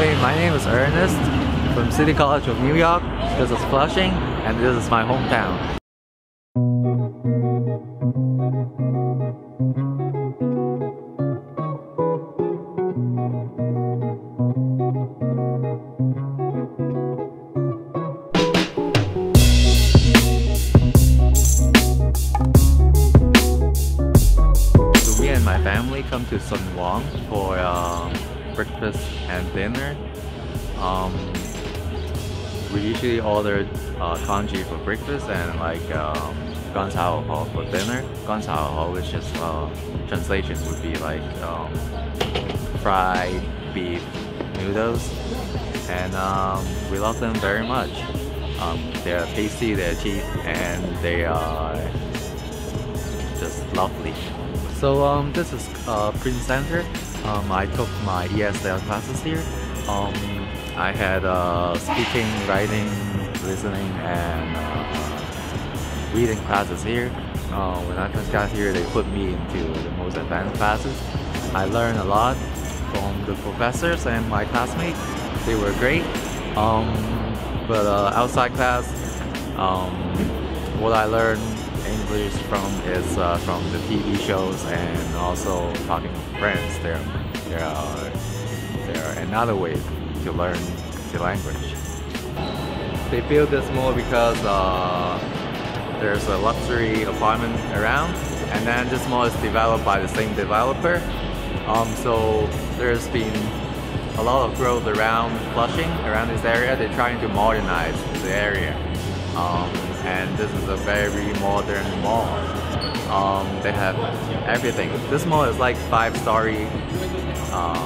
Hey, my name is Ernest from City College of New York. This is Flushing, and this is my hometown. So me and my family come to Sun Wang for um, breakfast and dinner. Um, we usually order uh, congee for breakfast and like um, ho for dinner. Gan sao ho, which is uh, translation would be like um, fried beef noodles, and um, we love them very much. Um, they're tasty, they're cheap, and they are just lovely. So um, this is uh, Prince Center. Um, I took my ESL classes here. Um, I had uh, speaking, writing, listening, and uh, reading classes here. Uh, when I first got here, they put me into the most advanced classes. I learned a lot from the professors and my classmates. They were great. Um, but uh, outside class, um, what I learned From is uh, from the TV shows and also talking with friends. There, there are there are another way to learn the language. They built this mall because uh, there's a luxury apartment around, and then this mall is developed by the same developer. Um, so there's been a lot of growth around Flushing, around this area. They're trying to modernize the area. Um, and this is a very modern mall. Um, they have everything. This mall is like five story, um,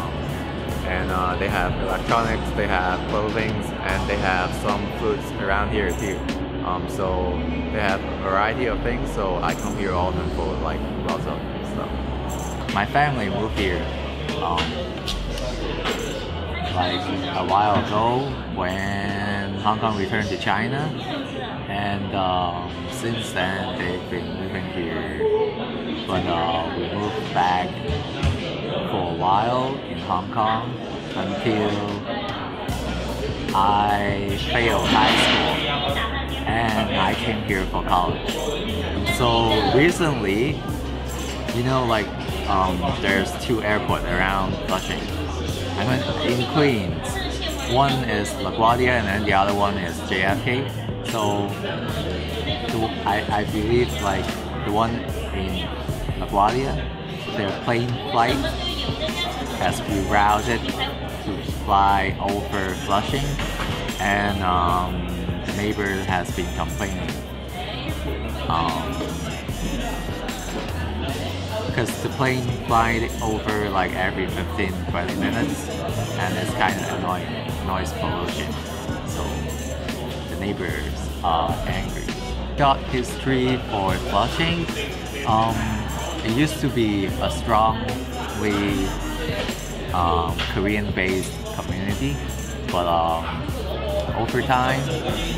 and uh, they have electronics, they have clothing, and they have some foods around here too. Um, so they have a variety of things. So I come here often for like lots of stuff. My family moved here um, like a while ago when Hong Kong returned to China and um, since then they've been living here. But uh, we moved back for a while in Hong Kong until I failed high school and I came here for college. So recently you know like um, there's two airports around Flushing I mean in Queens. One is LaGuardia and then the other one is JFK so I, I believe like the one in LaGuardia, their plane flight has rerouted to fly over Flushing and um, the neighbor has been complaining because the plane flies over like every 15-20 minutes and it's kind of annoying noise pollution neighbors are angry. Got history for Flushing. Um, it used to be a strongly um, Korean-based community, but um, over time,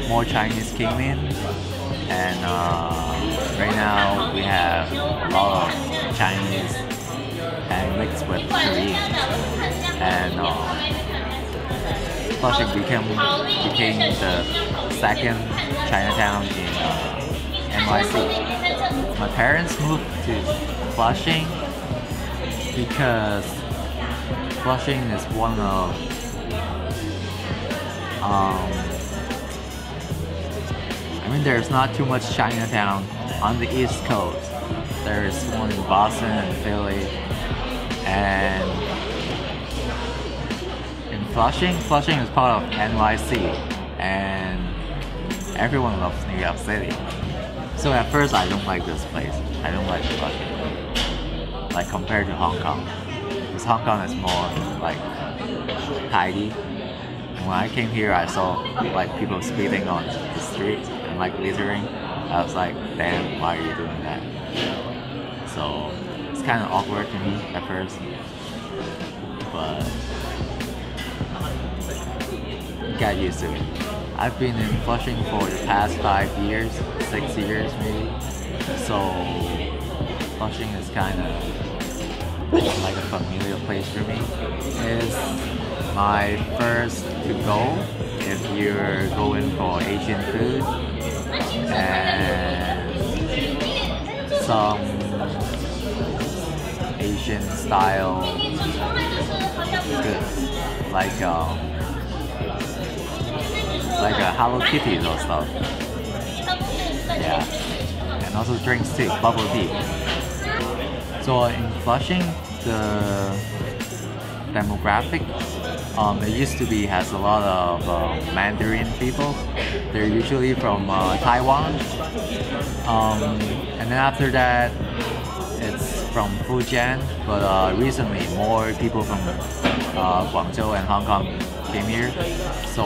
more Chinese came in, and uh, right now we have a lot of Chinese and mixed with Koreans, and uh, Flushing became became the second Chinatown in uh, NYC. My parents moved to Flushing because Flushing is one of um, I mean there's not too much Chinatown on the East Coast. There's one in Boston and Philly and in Flushing, Flushing is part of NYC and everyone loves New York City. So at first I don't like this place. I don't like Flushing. Like compared to Hong Kong. Because Hong Kong is more like tidy. When I came here I saw like people speeding on the street and like littering. I was like, damn, why are you doing that? So it's kind of awkward to me at first. But get used to it. I've been in Flushing for the past five years, six years maybe. So Flushing is kind of like a familiar place for me. It's my first to go if you're going for Asian food and some Asian style goods like um, like a Hello Kitty or stuff. Yeah, and also drinks too, bubble tea. So in Flushing, the demographic um, it used to be has a lot of uh, Mandarin people. They're usually from uh, Taiwan. Um, and then after that, it's from Fujian. But uh, recently, more people from uh, Guangzhou and Hong Kong came here. So,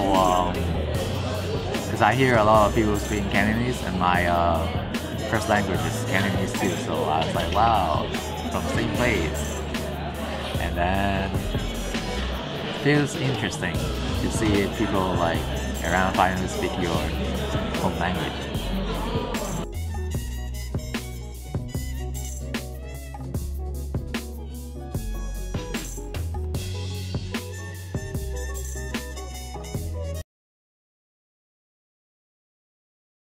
because I hear a lot of people speaking Cantonese, and my uh, first language is Cantonese too. So I was like, wow, from the same place. And then it feels interesting to see people like around finally speak your home language.